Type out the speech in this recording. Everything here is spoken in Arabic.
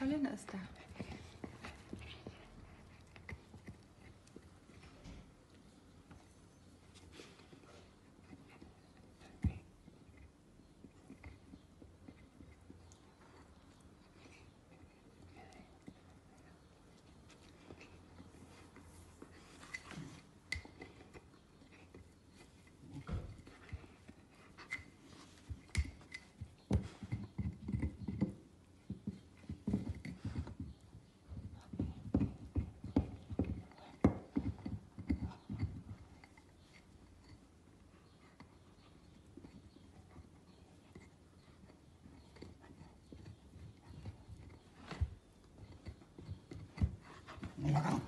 خلينا استعمل muy bacano.